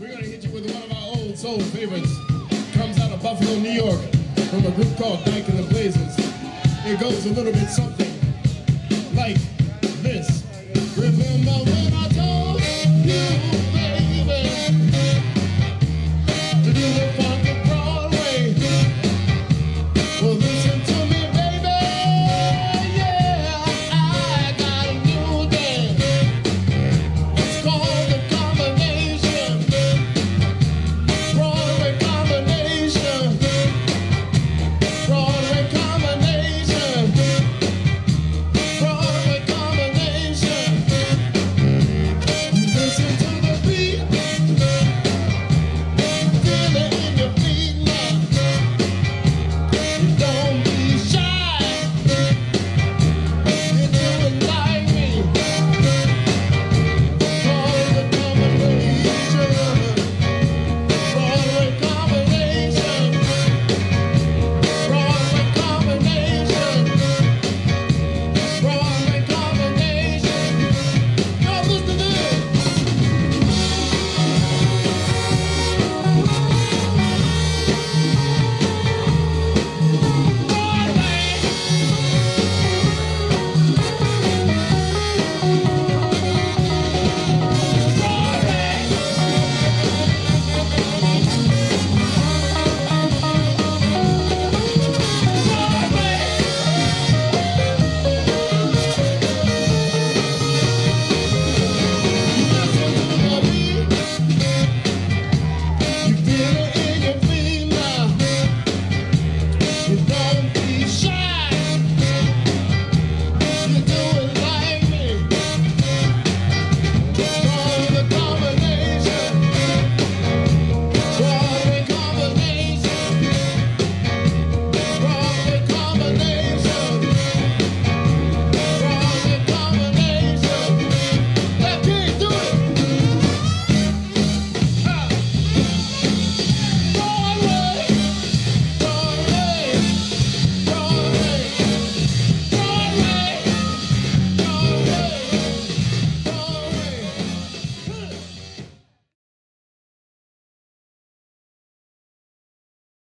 We're gonna hit you with one of our old soul favorites. Comes out of Buffalo, New York, from a group called Dyke and the Blazers. It goes a little bit something like this. Remember